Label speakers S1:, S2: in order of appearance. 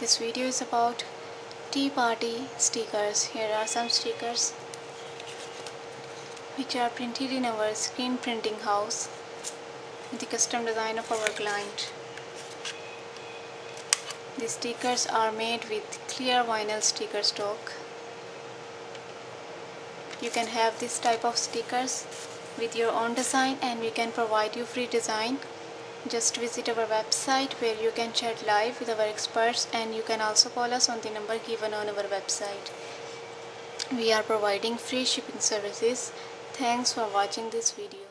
S1: this video is about tea party stickers. Here are some stickers which are printed in our screen printing house with the custom design of our client. The stickers are made with clear vinyl sticker stock. You can have this type of stickers with your own design and we can provide you free design just visit our website where you can chat live with our experts and you can also call us on the number given on our website. We are providing free shipping services. Thanks for watching this video